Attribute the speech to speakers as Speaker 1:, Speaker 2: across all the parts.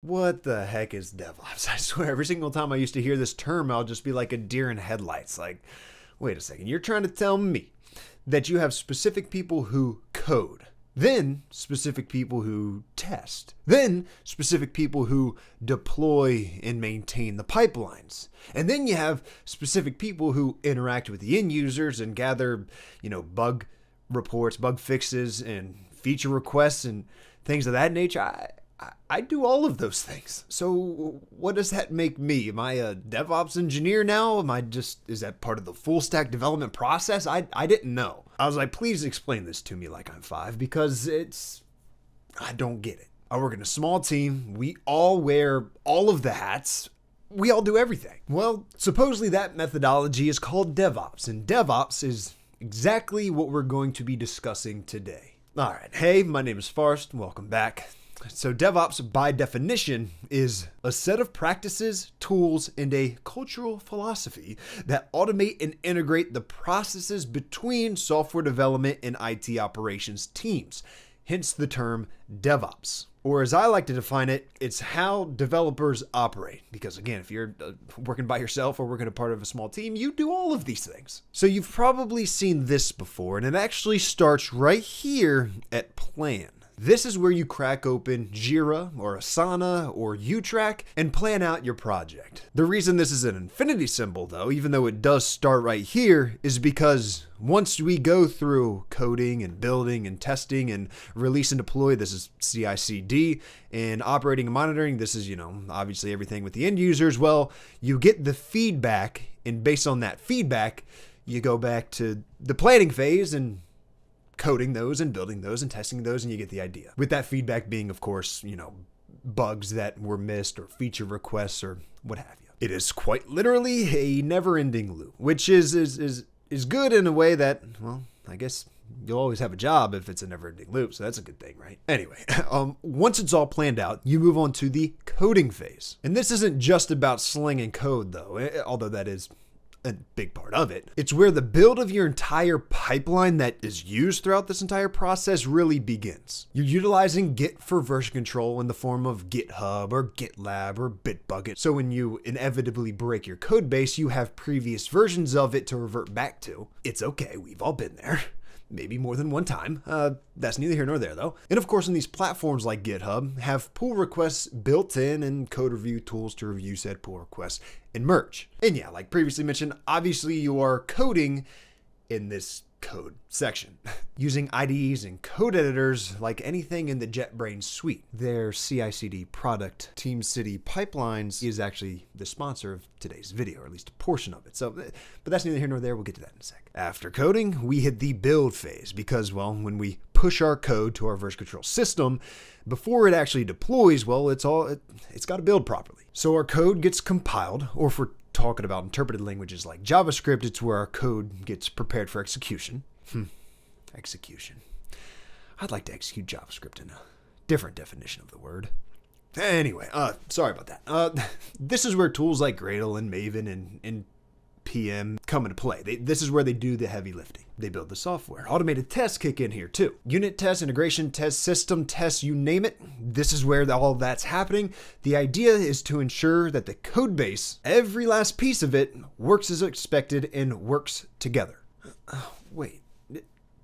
Speaker 1: What the heck is DevOps? I swear, every single time I used to hear this term, I'll just be like a deer in headlights. Like, wait a second, you're trying to tell me that you have specific people who code, then specific people who test, then specific people who deploy and maintain the pipelines. And then you have specific people who interact with the end users and gather, you know, bug reports, bug fixes, and feature requests and things of that nature. I, I do all of those things. So what does that make me? Am I a DevOps engineer now? Am I just is that part of the full stack development process? I I didn't know. I was like, please explain this to me like I'm five because it's I don't get it. I work in a small team. We all wear all of the hats. We all do everything. Well, supposedly that methodology is called DevOps, and DevOps is exactly what we're going to be discussing today. All right, hey, my name is Forrest. Welcome back. So, DevOps, by definition, is a set of practices, tools, and a cultural philosophy that automate and integrate the processes between software development and IT operations teams, hence the term DevOps. Or, as I like to define it, it's how developers operate. Because, again, if you're uh, working by yourself or working a part of a small team, you do all of these things. So, you've probably seen this before, and it actually starts right here at Plan. This is where you crack open Jira or Asana or YouTrack and plan out your project. The reason this is an infinity symbol though, even though it does start right here, is because once we go through coding and building and testing and release and deploy, this is CI CD, and operating and monitoring, this is, you know, obviously everything with the end users. Well, you get the feedback, and based on that feedback, you go back to the planning phase and coding those and building those and testing those, and you get the idea. With that feedback being, of course, you know, bugs that were missed or feature requests or what have you. It is quite literally a never-ending loop, which is is is is good in a way that, well, I guess you'll always have a job if it's a never-ending loop, so that's a good thing, right? Anyway, um, once it's all planned out, you move on to the coding phase, and this isn't just about slinging code, though, eh, although that is a big part of it. It's where the build of your entire pipeline that is used throughout this entire process really begins. You're utilizing Git for version control in the form of GitHub or GitLab or Bitbucket. So when you inevitably break your code base, you have previous versions of it to revert back to. It's okay, we've all been there maybe more than one time. Uh, that's neither here nor there, though. And of course, in these platforms like GitHub, have pull requests built in and code review tools to review said pull requests and merge. And yeah, like previously mentioned, obviously you are coding in this code section using IDEs and code editors like anything in the JetBrains suite. Their CI/CD product, TeamCity Pipelines, is actually the sponsor of today's video, or at least a portion of it. So, eh, but that's neither here nor there. We'll get to that in a sec. After coding, we hit the build phase because, well, when we push our code to our version control system, before it actually deploys, well, it's all it, it's got to build properly. So our code gets compiled, or for talking about interpreted languages like JavaScript, it's where our code gets prepared for execution. Hmm. Execution. I'd like to execute JavaScript in a different definition of the word. Anyway, uh, sorry about that. Uh, this is where tools like Gradle and Maven and, and PM come into play. They, this is where they do the heavy lifting. They build the software. Automated tests kick in here too. Unit tests, integration tests, system tests, you name it. This is where all that's happening. The idea is to ensure that the code base, every last piece of it, works as expected and works together. Wait,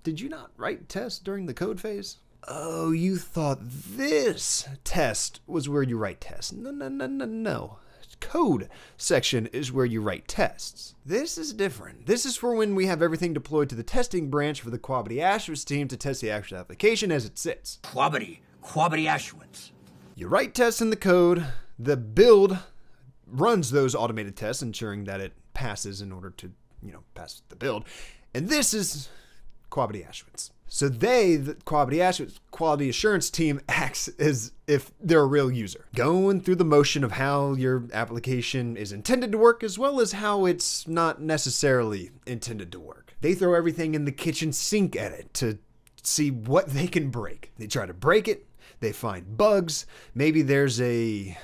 Speaker 1: did you not write tests during the code phase? Oh, you thought this test was where you write tests. No, no, no, no, no code section is where you write tests. This is different. This is for when we have everything deployed to the testing branch for the Quabity Ashwitz team to test the actual application as it sits.
Speaker 2: Quabity, Quabity Ashwitz.
Speaker 1: You write tests in the code, the build runs those automated tests, ensuring that it passes in order to, you know, pass the build. And this is Quabity Ashwitz. So they, the quality assurance, quality assurance team, acts as if they're a real user, going through the motion of how your application is intended to work, as well as how it's not necessarily intended to work. They throw everything in the kitchen sink at it to see what they can break. They try to break it, they find bugs. Maybe there's a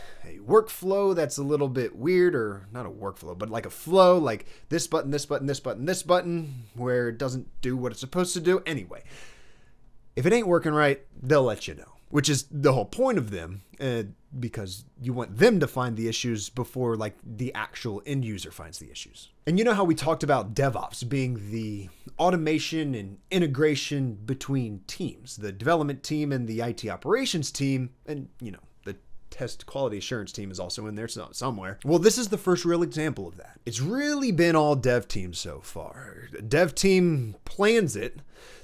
Speaker 1: workflow that's a little bit weird, or not a workflow, but like a flow, like this button, this button, this button, this button, where it doesn't do what it's supposed to do. Anyway, if it ain't working right, they'll let you know. which is the whole point of them. Uh, because you want them to find the issues before like the actual end user finds the issues. And you know how we talked about DevOps being the automation and integration between teams, the development team and the IT operations team, and you know, test quality assurance team is also in there somewhere. Well, this is the first real example of that. It's really been all dev teams so far. dev team plans it,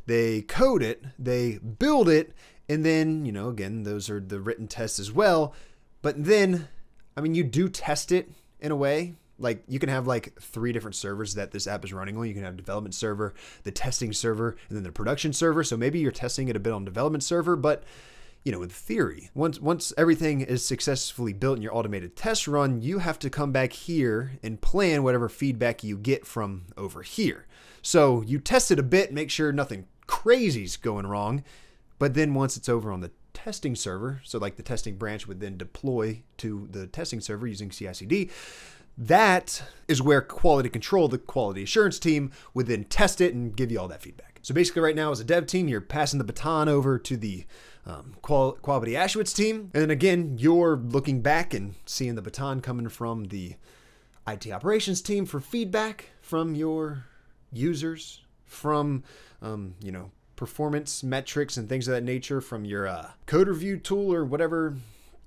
Speaker 1: they code it, they build it, and then, you know, again, those are the written tests as well. But then, I mean, you do test it in a way. Like you can have like three different servers that this app is running on. You can have development server, the testing server, and then the production server. So maybe you're testing it a bit on development server, but you know, in theory, once once everything is successfully built in your automated test run, you have to come back here and plan whatever feedback you get from over here. So you test it a bit, make sure nothing crazy's going wrong, but then once it's over on the testing server, so like the testing branch would then deploy to the testing server using CI/CD, that is where quality control, the quality assurance team, would then test it and give you all that feedback. So basically, right now as a dev team, you're passing the baton over to the um, quality Ashwitz team, and then again, you're looking back and seeing the baton coming from the IT operations team for feedback from your users, from um, you know performance metrics and things of that nature from your uh, code review tool or whatever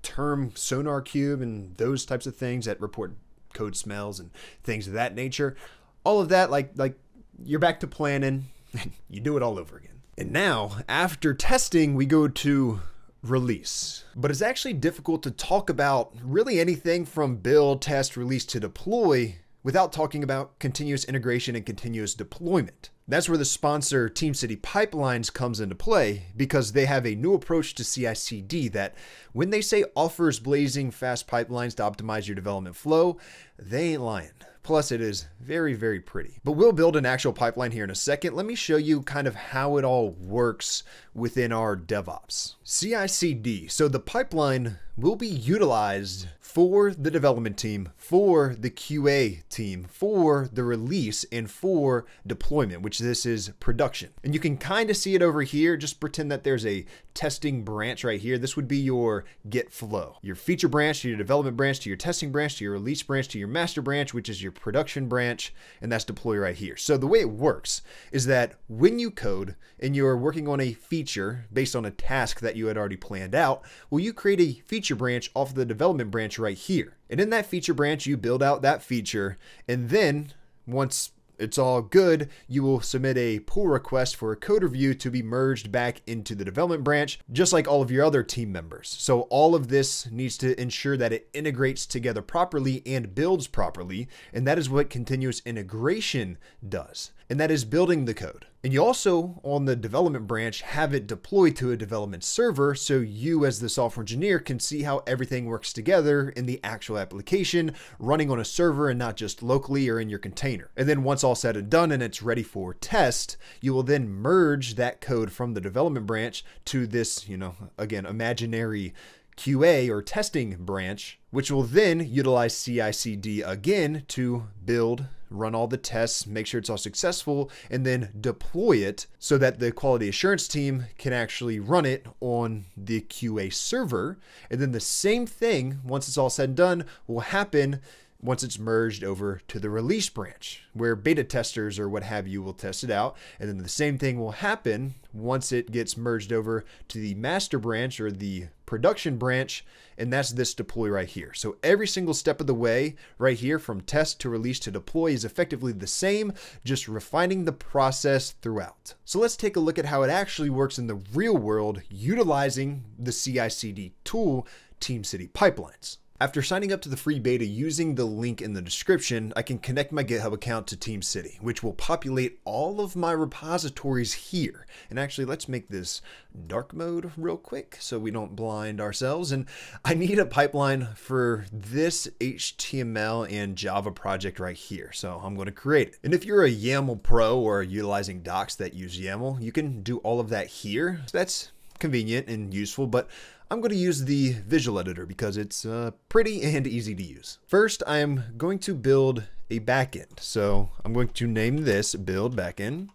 Speaker 1: term SonarQube and those types of things that report code smells and things of that nature. All of that like like you're back to planning you do it all over again and now after testing we go to release but it's actually difficult to talk about really anything from build test release to deploy without talking about continuous integration and continuous deployment that's where the sponsor TeamCity Pipelines comes into play because they have a new approach to CI CD that when they say offers blazing fast pipelines to optimize your development flow, they ain't lying. Plus, it is very, very pretty. But we'll build an actual pipeline here in a second. Let me show you kind of how it all works within our DevOps. CI CD. So the pipeline will be utilized for the development team, for the QA team, for the release, and for deployment, which this is production. And you can kind of see it over here. Just pretend that there's a testing branch right here. This would be your Git flow. Your feature branch to your development branch to your testing branch to your release branch to your master branch, which is your production branch, and that's deploy right here. So the way it works is that when you code and you're working on a feature based on a task that you had already planned out, well, you create a feature branch off of the development branch right here. And in that feature branch, you build out that feature. And then once it's all good, you will submit a pull request for a code review to be merged back into the development branch, just like all of your other team members. So all of this needs to ensure that it integrates together properly and builds properly. And that is what continuous integration does. And that is building the code. And you also, on the development branch, have it deployed to a development server so you, as the software engineer, can see how everything works together in the actual application running on a server and not just locally or in your container. And then once all said and done and it's ready for test, you will then merge that code from the development branch to this, you know, again, imaginary QA or testing branch, which will then utilize CI CD again to build run all the tests, make sure it's all successful, and then deploy it so that the quality assurance team can actually run it on the QA server. And then the same thing, once it's all said and done, will happen once it's merged over to the release branch where beta testers or what have you will test it out. And then the same thing will happen once it gets merged over to the master branch or the production branch. And that's this deploy right here. So every single step of the way right here from test to release to deploy is effectively the same, just refining the process throughout. So let's take a look at how it actually works in the real world utilizing the CI CD tool, TeamCity Pipelines. After signing up to the free beta using the link in the description, I can connect my GitHub account to TeamCity, which will populate all of my repositories here. And actually, let's make this dark mode real quick so we don't blind ourselves. And I need a pipeline for this HTML and Java project right here. So I'm going to create it. And if you're a YAML pro or utilizing docs that use YAML, you can do all of that here. So that's convenient and useful, but I'm going to use the visual editor because it's uh, pretty and easy to use. First, I am going to build a backend. So I'm going to name this build backend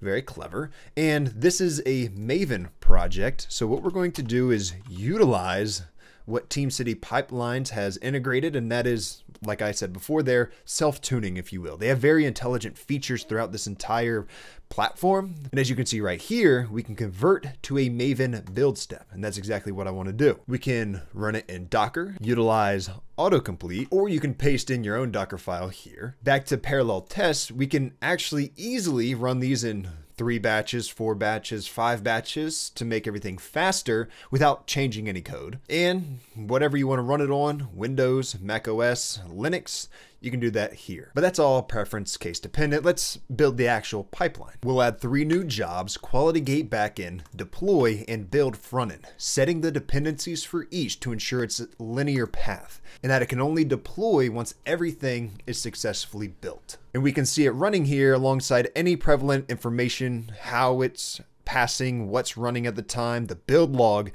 Speaker 1: Very clever. And this is a Maven project. So what we're going to do is utilize what TeamCity Pipelines has integrated, and that is, like I said before, they're self-tuning, if you will. They have very intelligent features throughout this entire platform. And as you can see right here, we can convert to a Maven build step, and that's exactly what I want to do. We can run it in Docker, utilize autocomplete, or you can paste in your own Docker file here. Back to parallel tests, we can actually easily run these in three batches, four batches, five batches to make everything faster without changing any code. And whatever you want to run it on, Windows, Mac OS, Linux, you can do that here. But that's all preference case dependent. Let's build the actual pipeline. We'll add three new jobs, quality gate backend, deploy, and build frontend, setting the dependencies for each to ensure it's a linear path, and that it can only deploy once everything is successfully built. And we can see it running here alongside any prevalent information, how it's passing, what's running at the time, the build log,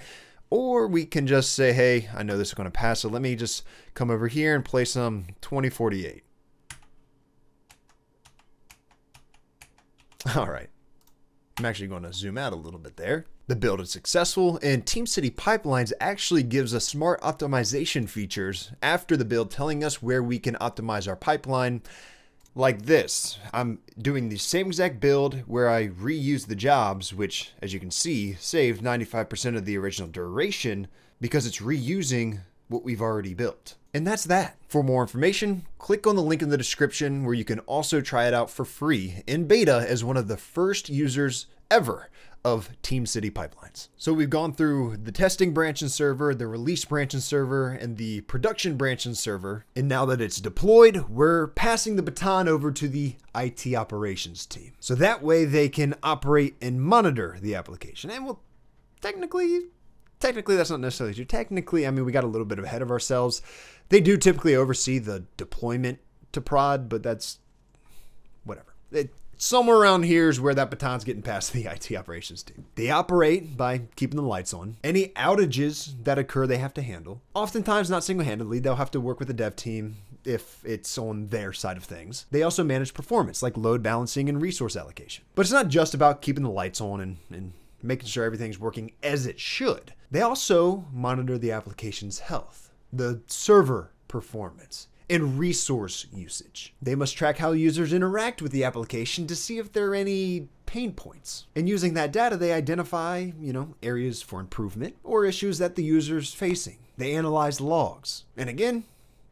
Speaker 1: or we can just say, hey, I know this is going to pass, so let me just come over here and play some 2048. All right. I'm actually going to zoom out a little bit there. The build is successful, and TeamCity Pipelines actually gives us smart optimization features after the build telling us where we can optimize our pipeline like this. I'm doing the same exact build where I reuse the jobs, which, as you can see, saved 95% of the original duration because it's reusing what we've already built. And that's that. For more information, click on the link in the description where you can also try it out for free in beta as one of the first users ever of TeamCity Pipelines. So we've gone through the testing branch and server, the release branch and server, and the production branch and server. And now that it's deployed, we're passing the baton over to the IT operations team. So that way they can operate and monitor the application. And well, technically, technically that's not necessarily true. Technically, I mean, we got a little bit ahead of ourselves. They do typically oversee the deployment to prod, but that's whatever. It, somewhere around here is where that baton's getting past the IT operations team. They operate by keeping the lights on. Any outages that occur, they have to handle. Oftentimes, not single handedly, they'll have to work with the dev team if it's on their side of things. They also manage performance, like load balancing and resource allocation. But it's not just about keeping the lights on and, and making sure everything's working as it should. They also monitor the application's health, the server performance, and resource usage. They must track how users interact with the application to see if there are any pain points. And using that data, they identify, you know, areas for improvement or issues that the user's facing. They analyze logs. And again,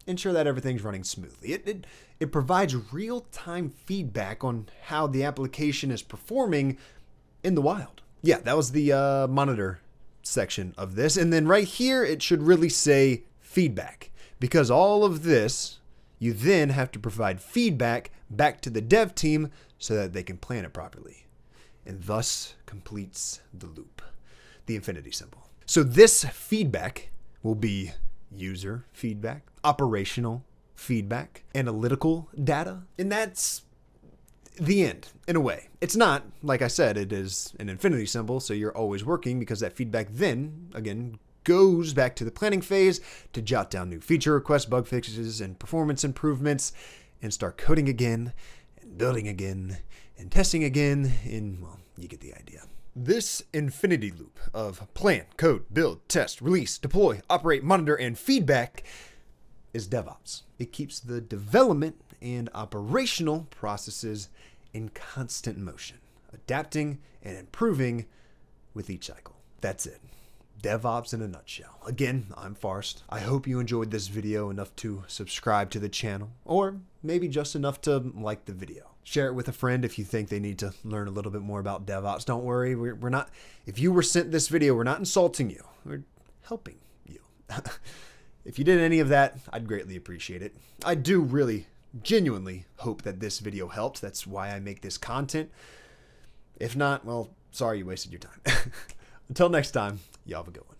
Speaker 1: ensure that everything's running smoothly. It, it, it provides real-time feedback on how the application is performing in the wild. Yeah, that was the uh, monitor section of this. And then right here, it should really say feedback because all of this, you then have to provide feedback back to the dev team so that they can plan it properly. And thus completes the loop, the infinity symbol. So this feedback will be user feedback, operational feedback, analytical data, and that's the end in a way. It's not, like I said, it is an infinity symbol, so you're always working because that feedback then, again, goes back to the planning phase to jot down new feature requests, bug fixes, and performance improvements, and start coding again, and building again, and testing again, and well, you get the idea. This infinity loop of plan, code, build, test, release, deploy, operate, monitor, and feedback is DevOps. It keeps the development and operational processes in constant motion, adapting and improving with each cycle. That's it. DevOps in a nutshell. Again, I'm Forrest. I hope you enjoyed this video enough to subscribe to the channel, or maybe just enough to like the video. Share it with a friend if you think they need to learn a little bit more about DevOps. Don't worry, we're, we're not, if you were sent this video, we're not insulting you, we're helping you. if you did any of that, I'd greatly appreciate it. I do really, genuinely hope that this video helped. That's why I make this content. If not, well, sorry you wasted your time. Until next time, you have a good one.